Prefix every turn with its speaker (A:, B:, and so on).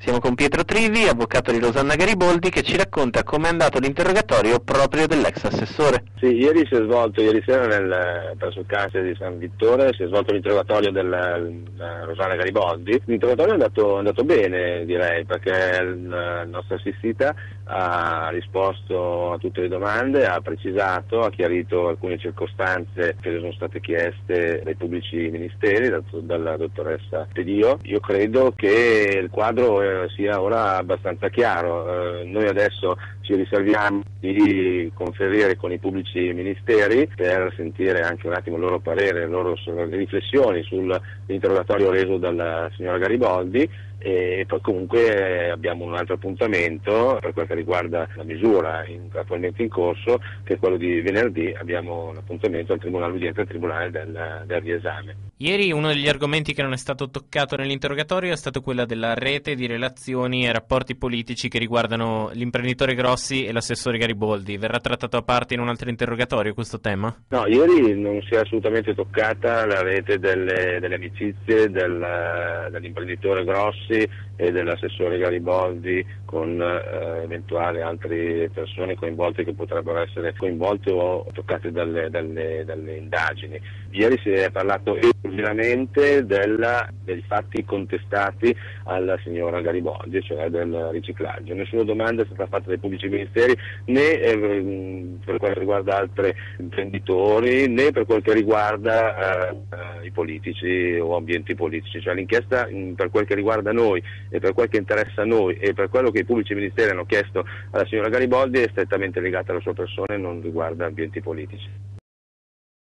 A: Siamo con Pietro Trivi, avvocato di Rosanna Gariboldi, che ci racconta com'è andato l'interrogatorio proprio dell'ex assessore.
B: Sì, ieri si è svolto, ieri sera nel, presso il carcere di San Vittore, si è svolto l'interrogatorio della Rosanna Gariboldi. L'interrogatorio è andato, è andato bene, direi, perché la nostra assistita ha risposto a tutte le domande, ha precisato, ha chiarito alcune circostanze che le sono state chieste dai pubblici ministeri, dalla dottoressa Tedio. Io credo che il quadro sia ora abbastanza chiaro. Eh, noi adesso ci riserviamo di conferire con i pubblici ministeri per sentire anche un attimo il loro parere, le loro riflessioni sull'interrogatorio reso dalla signora Gariboldi e poi comunque abbiamo un altro appuntamento per quel che riguarda la misura in, attualmente in corso che è quello di venerdì abbiamo l'appuntamento al Tribunale Udiente al Tribunale del, del riesame.
A: Ieri uno degli argomenti che non è stato toccato nell'interrogatorio è stato quello della rete di relazioni e rapporti politici che riguardano l'imprenditore Grossi e l'assessore Gariboldi. Verrà trattato a parte in un altro interrogatorio questo tema?
B: No, ieri non si è assolutamente toccata la rete delle, delle amicizie del, dell'imprenditore Grossi Rossi e dell'assessore Gariboldi con eh, eventuali altre persone coinvolte che potrebbero essere coinvolte o toccate dalle, dalle, dalle indagini. Ieri si è parlato esclusivamente della, dei fatti contestati alla signora Gariboldi, cioè del riciclaggio. Nessuna domanda è stata fatta dai pubblici ministeri né eh, per che riguarda altri imprenditori né per quel che riguarda eh, eh i politici o ambienti politici. Cioè, l'inchiesta mh, per quel che riguarda noi e per quel che interessa a noi e per quello che i pubblici ministeri hanno chiesto alla signora Gariboldi è strettamente legata alla sua persona e non riguarda ambienti politici.